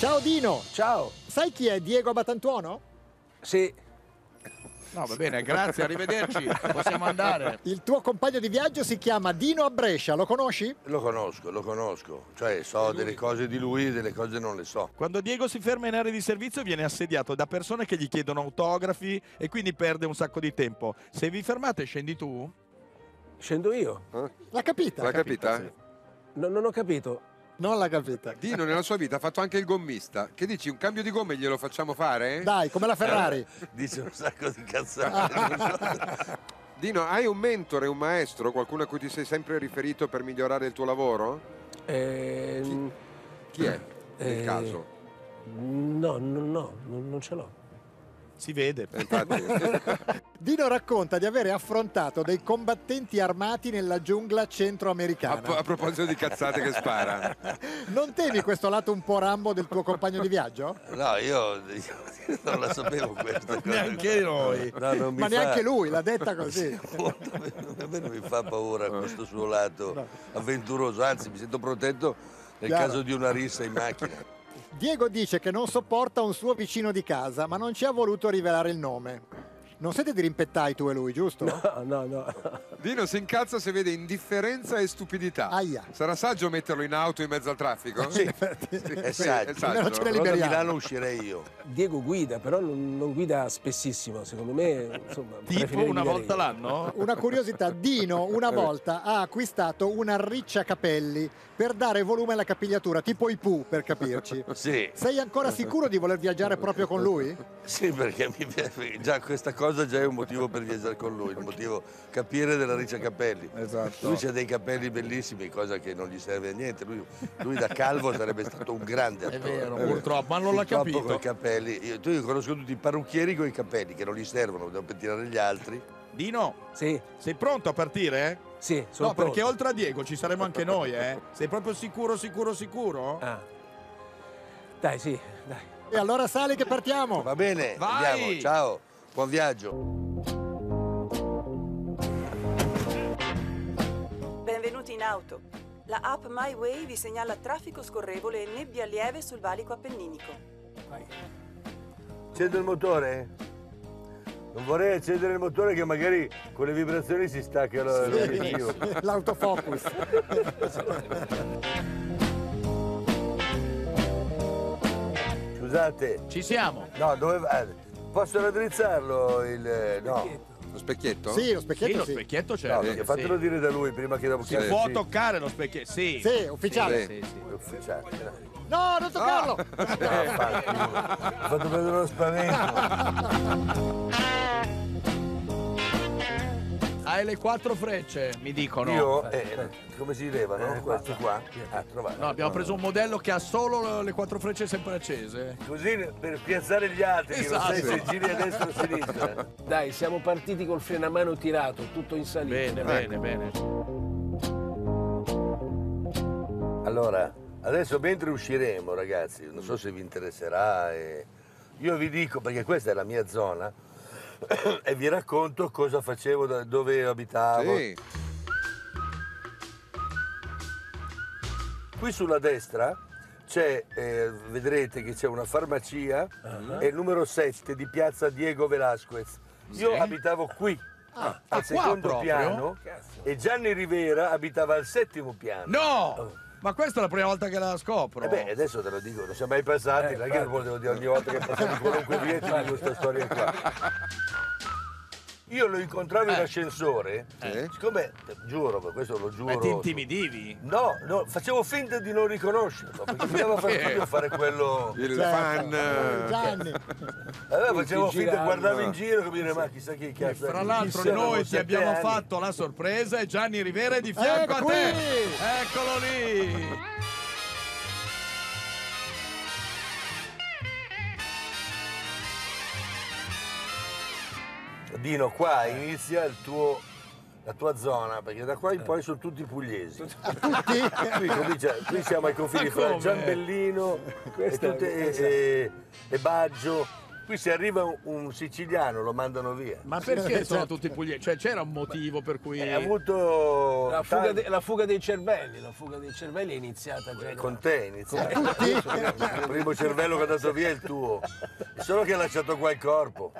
Ciao Dino, Ciao. sai chi è Diego Batantuono? Sì. No, va bene, grazie, arrivederci. Possiamo andare. Il tuo compagno di viaggio si chiama Dino a Brescia, lo conosci? Lo conosco, lo conosco. Cioè, so delle cose di lui delle cose non le so. Quando Diego si ferma in area di servizio viene assediato da persone che gli chiedono autografi e quindi perde un sacco di tempo. Se vi fermate scendi tu? Scendo io. L'ha capita? L'ha capita? No, non ho capito. Non l'ha capita. Dino nella sua vita ha fatto anche il gommista. Che dici, un cambio di gomme glielo facciamo fare? Dai, come la Ferrari. Dice un sacco di cazzate. Dino, hai un mentore, un maestro, qualcuno a cui ti sei sempre riferito per migliorare il tuo lavoro? Ehm, Chi è? Nel Eh, caso. No, no, no, non ce l'ho. Si vede. Eh. Dino racconta di avere affrontato dei combattenti armati nella giungla a, centroamericana. a proposito di cazzate che spara. Non temi questo lato un po' rambo del tuo compagno di viaggio? No, io, io non la sapevo questa cosa. Neanche noi. No, non mi Ma fa- neanche lui l'ha detta così. A me non mi fa paura questo suo lato avventuroso, anzi mi sento protetto nel Chiaro. caso di una rissa in macchina. Diego dice che non sopporta un suo vicino di casa, ma non ci ha voluto rivelare il nome. Non siete dirimpettai tu e lui, giusto? No, no, no. Dino si incazza se vede indifferenza e stupidità. Aia. Sarà saggio metterlo in auto in mezzo al traffico? Sì, Infatti. è saggio. Almeno ce ne Però da liberiamo. Milano uscirei io. Diego guida, però non, non guida spessissimo. Secondo me, insomma, Tipo una volta io. l'anno? Una curiosità, Dino una volta ha acquistato una riccia capelli per dare volume alla capigliatura, tipo i Pooh per capirci. Sì, Sei ancora sicuro di voler viaggiare proprio con lui? sì, perché mi piace. Già questa cosa già è un motivo per viaggiare con lui, il motivo capire della riccia capelli. Esatto. Lui ha dei capelli bellissimi, cosa che non gli serve a niente. Lui, lui da calvo sarebbe stato un grande È attore. vero, purtroppo, ma non l'ha capito. coi capelli. Io, tu io conosco tutti i parrucchieri con i capelli che non gli servono, devo pettinare gli altri. Dino, Sì, sei pronto a partire? sì, sono no, perché pronto. oltre a Diego ci saremo anche noi, eh? Sei proprio sicuro, sicuro, sicuro? Ah. Dai, sì, dai. E allora sali che partiamo! Va bene, Vai! andiamo. Ciao, buon viaggio. Benvenuti in auto. La app My Way vi segnala traffico scorrevole e nebbia lieve sul valico appenninico. Accendo il motore? Non vorrei accendere il motore che magari con le vibrazioni si stacca lo- l'obiettivo. L'autofocus. Scusate, Ci siamo. no, dove va? Posso raddrizzarlo il... no. Lo specchietto? Sì, lo Sì, specchietto lo sì. specchietto c'è. No, perché sì. fatelo dire da lui prima che dopo Si che può sì, toccare lo specchietto? Sì. Sì, ufficiale. Sì, sì. ufficiale. No, non toccarlo! No, infatti, ho fatto prendere uno spavento. Hai le quattro frecce, mi dicono. Io, eh, come si levano? Questi qua? Ah, trovato. No, abbiamo preso un modello che ha solo le quattro frecce sempre accese. Così per piazzare gli altri, che non sai Esatto. se giri a destra o a sinistra. Dai, siamo partiti col freno a mano tirato, tutto in salita. Bene, bene, bene. Allora, adesso mentre usciremo, ragazzi, non so se vi interesserà, e io vi dico, perché questa è la mia zona, e vi racconto cosa facevo, dove abitavo. Sì. Qui sulla destra c'è, eh, vedrete che c'è una farmacia, è il numero 7 di piazza Diego Velasquez. Io Sì. abitavo qui, Ah, al qua secondo piano, e Gianni Rivera abitava al settimo piano. No! Ma questa è la prima volta che la scopro. E beh, adesso te lo dico, non siamo mai passati, non è che lo devo dire ogni volta che passiamo qualunque via ti dico questa storia qua. Io lo incontravo in Eh. ascensore, Sì. siccome, te- giuro, questo lo giuro. Ma ti intimidivi? No, no, facevo finta di non riconoscerlo, perché mi dava fastidio fare quello. Il Certo. fan. eh, Gianni. Allora facevo finta, girando. guardavo in giro come dire, ma chissà chi cazzo. Fra chi l'altro noi ti abbiamo anni. fatto la sorpresa e Gianni Rivera è di fianco Ecco a te. qui! Eccolo lì. Dino, qua inizia il tuo, la tua zona, perché da qua in poi sono tutti pugliesi. Qui, comincia- qui siamo ai confini fra? Giambellino e, tutte- e- e- e Baggio. Qui se arriva un, siciliano lo mandano via. Ma perché sono Certo. tutti pugliesi? Cioè c'era un motivo per cui... Ha avuto La fuga, de- la fuga dei cervelli, la fuga dei cervelli è iniziata già. con te inizia. Il primo cervello che è andato via è il tuo. Solo che ha lasciato qua il corpo.